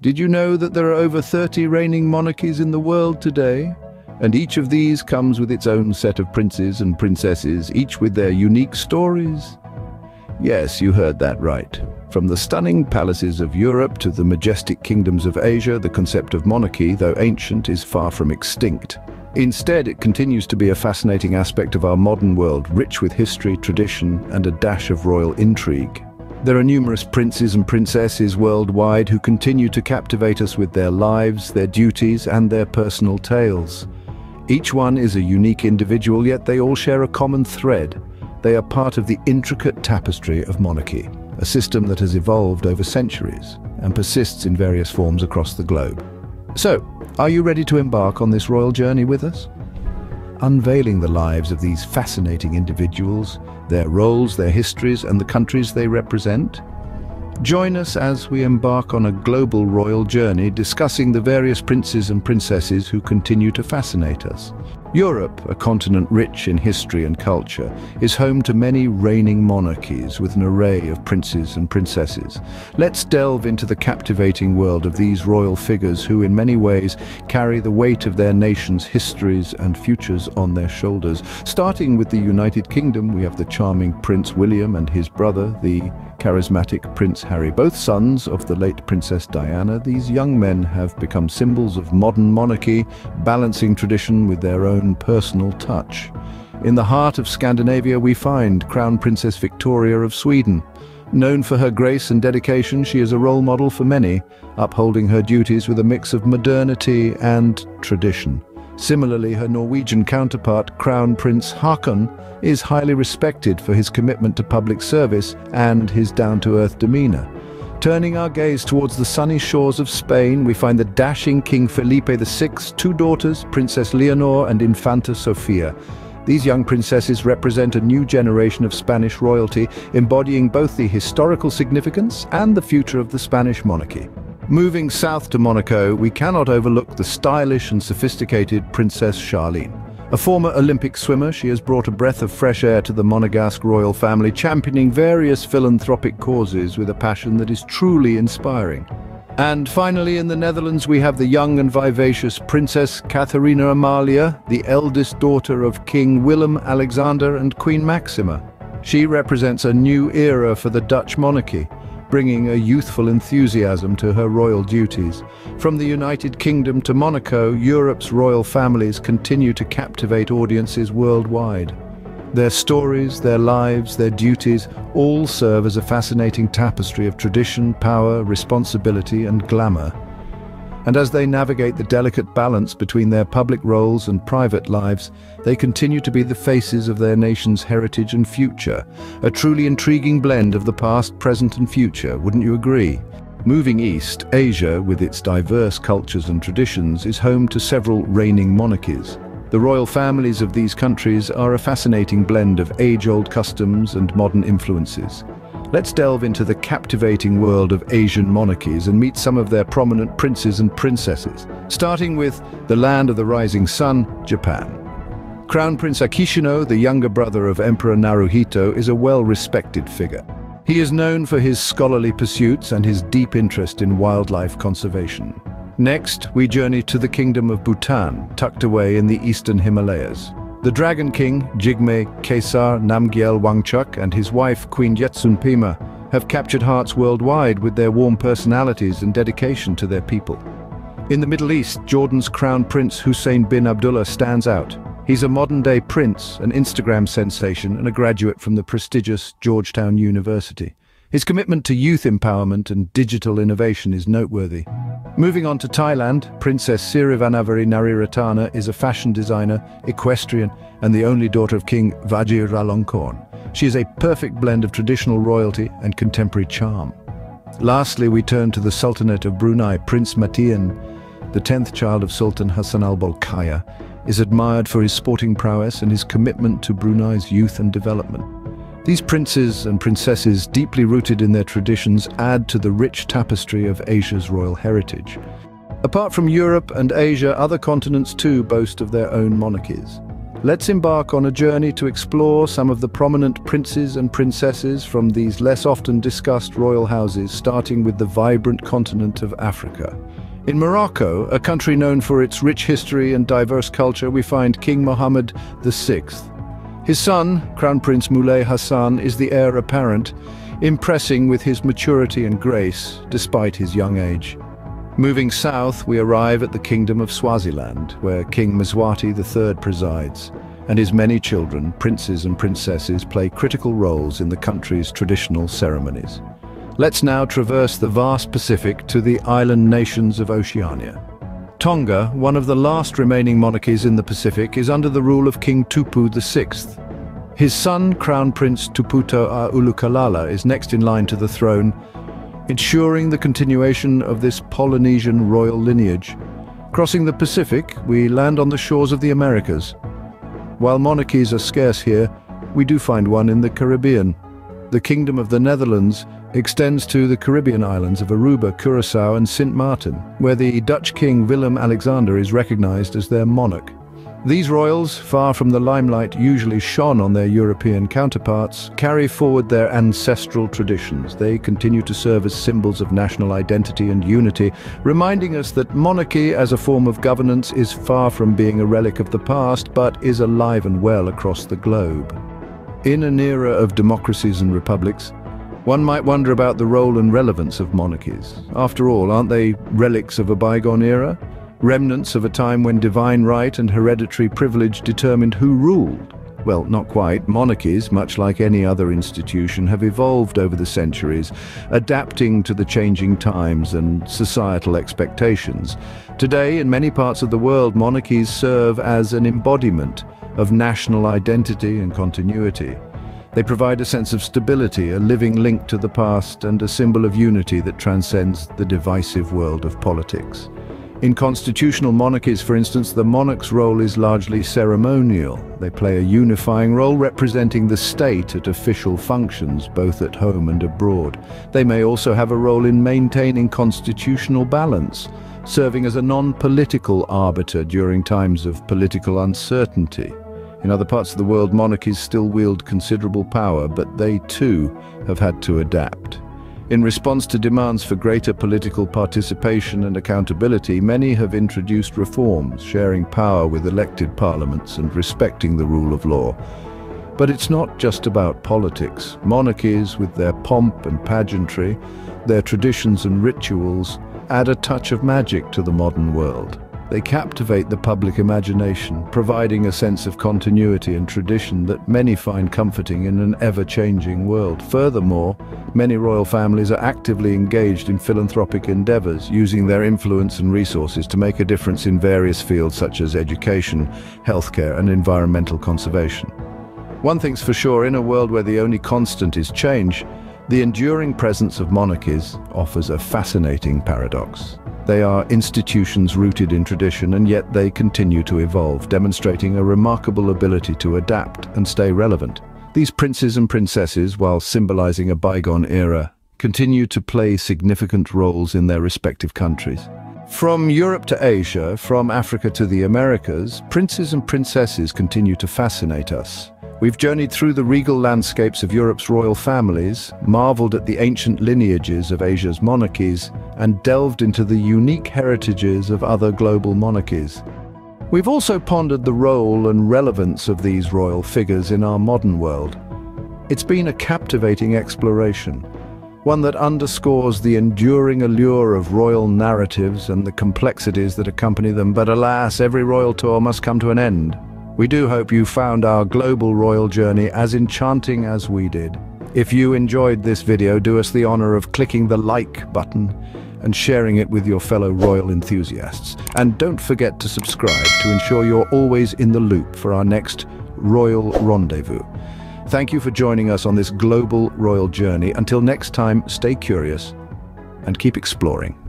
Did you know that there are over 30 reigning monarchies in the world today? And each of these comes with its own set of princes and princesses, each with their unique stories. Yes, you heard that right. From the stunning palaces of Europe to the majestic kingdoms of Asia, the concept of monarchy, though ancient, is far from extinct. Instead, it continues to be a fascinating aspect of our modern world, rich with history, tradition, and a dash of royal intrigue. There are numerous princes and princesses worldwide who continue to captivate us with their lives, their duties, and their personal tales. Each one is a unique individual, yet they all share a common thread. They are part of the intricate tapestry of monarchy, a system that has evolved over centuries and persists in various forms across the globe. So, are you ready to embark on this royal journey with us? Unveiling the lives of these fascinating individuals, their roles, their histories and the countries they represent? Join us as we embark on a global royal journey discussing the various princes and princesses who continue to fascinate us. Europe, a continent rich in history and culture, is home to many reigning monarchies with an array of princes and princesses. Let's delve into the captivating world of these royal figures who in many ways carry the weight of their nation's histories and futures on their shoulders. Starting with the United Kingdom, we have the charming Prince William and his brother, the charismatic Prince Harry. Both sons of the late Princess Diana, these young men have become symbols of modern monarchy, balancing tradition with their own personal touch. In the heart of Scandinavia we find Crown Princess Victoria of Sweden. Known for her grace and dedication, she is a role model for many, upholding her duties with a mix of modernity and tradition. Similarly, her Norwegian counterpart, Crown Prince Haakon, is highly respected for his commitment to public service and his down-to-earth demeanor. Turning our gaze towards the sunny shores of Spain, we find the dashing King Felipe VI, two daughters, Princess Leonor and Infanta Sofia. These young princesses represent a new generation of Spanish royalty, embodying both the historical significance and the future of the Spanish monarchy. Moving south to Monaco, we cannot overlook the stylish and sophisticated Princess Charlene. A former Olympic swimmer, she has brought a breath of fresh air to the Monegasque royal family, championing various philanthropic causes with a passion that is truly inspiring. And finally, in the Netherlands, we have the young and vivacious Princess Catharina Amalia, the eldest daughter of King Willem Alexander and Queen Maxima. She represents a new era for the Dutch monarchy, bringing a youthful enthusiasm to her royal duties. From the United Kingdom to Monaco, Europe's royal families continue to captivate audiences worldwide. Their stories, their lives, their duties all serve as a fascinating tapestry of tradition, power, responsibility and glamour and as they navigate the delicate balance between their public roles and private lives, they continue to be the faces of their nation's heritage and future, a truly intriguing blend of the past, present and future, wouldn't you agree? Moving east, Asia, with its diverse cultures and traditions, is home to several reigning monarchies. The royal families of these countries are a fascinating blend of age-old customs and modern influences. Let's delve into the captivating world of Asian monarchies and meet some of their prominent princes and princesses, starting with the land of the rising sun, Japan. Crown Prince Akishino, the younger brother of Emperor Naruhito, is a well-respected figure. He is known for his scholarly pursuits and his deep interest in wildlife conservation. Next, we journey to the Kingdom of Bhutan, tucked away in the eastern Himalayas. The Dragon King, Jigme Khesar Namgyel Wangchuck and his wife Queen Jetsun Pema have captured hearts worldwide with their warm personalities and dedication to their people. In the Middle East, Jordan's crown prince Hussein bin Abdullah stands out. He's a modern-day prince, an Instagram sensation and a graduate from the prestigious Georgetown University. His commitment to youth empowerment and digital innovation is noteworthy. Moving on to Thailand, Princess Sirivannavari Nariratana is a fashion designer, equestrian, and the only daughter of King Vajiralongkorn. She is a perfect blend of traditional royalty and contemporary charm. Lastly, we turn to the Sultanate of Brunei. Prince Mateen, the 10th child of Sultan Hassanal Bolkiah, is admired for his sporting prowess and his commitment to Brunei's youth and development. These princes and princesses, deeply rooted in their traditions, add to the rich tapestry of Asia's royal heritage. Apart from Europe and Asia, other continents too boast of their own monarchies. Let's embark on a journey to explore some of the prominent princes and princesses from these less often discussed royal houses, starting with the vibrant continent of Africa. In Morocco, a country known for its rich history and diverse culture, we find King Mohammed VI. His son, Crown Prince Moulay Hassan, is the heir apparent, impressing with his maturity and grace, despite his young age. Moving south, we arrive at the Kingdom of Swaziland, where King Mswati III presides, and his many children, princes and princesses, play critical roles in the country's traditional ceremonies. Let's now traverse the vast Pacific to the island nations of Oceania. Tonga, one of the last remaining monarchies in the Pacific, is under the rule of King Tupou VI. His son, Crown Prince Tupouto'a Ulukalala, is next in line to the throne, ensuring the continuation of this Polynesian royal lineage. Crossing the Pacific, we land on the shores of the Americas. While monarchies are scarce here, we do find one in the Caribbean. The Kingdom of the Netherlands extends to the Caribbean islands of Aruba, Curacao and Sint Maarten, where the Dutch king Willem-Alexander is recognized as their monarch. These royals, far from the limelight usually shone on their European counterparts, carry forward their ancestral traditions. They continue to serve as symbols of national identity and unity, reminding us that monarchy as a form of governance is far from being a relic of the past, but is alive and well across the globe. In an era of democracies and republics, one might wonder about the role and relevance of monarchies. After all, aren't they relics of a bygone era? remnants of a time when divine right and hereditary privilege determined who ruled. Well, not quite. Monarchies, much like any other institution, have evolved over the centuries, adapting to the changing times and societal expectations. Today, in many parts of the world, monarchies serve as an embodiment of national identity and continuity. They provide a sense of stability, a living link to the past, and a symbol of unity that transcends the divisive world of politics. In constitutional monarchies, for instance, the monarch's role is largely ceremonial. They play a unifying role representing the state at official functions, both at home and abroad. They may also have a role in maintaining constitutional balance, serving as a non-political arbiter during times of political uncertainty. In other parts of the world, monarchies still wield considerable power, but they too have had to adapt. In response to demands for greater political participation and accountability, many have introduced reforms, sharing power with elected parliaments and respecting the rule of law. But it's not just about politics. Monarchies, with their pomp and pageantry, their traditions and rituals, add a touch of magic to the modern world. They captivate the public imagination, providing a sense of continuity and tradition that many find comforting in an ever-changing world. Furthermore, many royal families are actively engaged in philanthropic endeavors, using their influence and resources to make a difference in various fields such as education, healthcare and environmental conservation. One thing's for sure, in a world where the only constant is change, the enduring presence of monarchies offers a fascinating paradox. They are institutions rooted in tradition and yet they continue to evolve, demonstrating a remarkable ability to adapt and stay relevant. These princes and princesses, while symbolizing a bygone era, continue to play significant roles in their respective countries. From Europe to Asia, from Africa to the Americas, princes and princesses continue to fascinate us. We've journeyed through the regal landscapes of Europe's royal families, marveled at the ancient lineages of Asia's monarchies, and delved into the unique heritages of other global monarchies. We've also pondered the role and relevance of these royal figures in our modern world. It's been a captivating exploration, one that underscores the enduring allure of royal narratives and the complexities that accompany them, but alas, every royal tour must come to an end. We do hope you found our global royal journey as enchanting as we did. If you enjoyed this video, do us the honor of clicking the like button and sharing it with your fellow royal enthusiasts. And don't forget to subscribe to ensure you're always in the loop for our next Royal Rendezvous. Thank you for joining us on this global royal journey. Until next time, stay curious and keep exploring.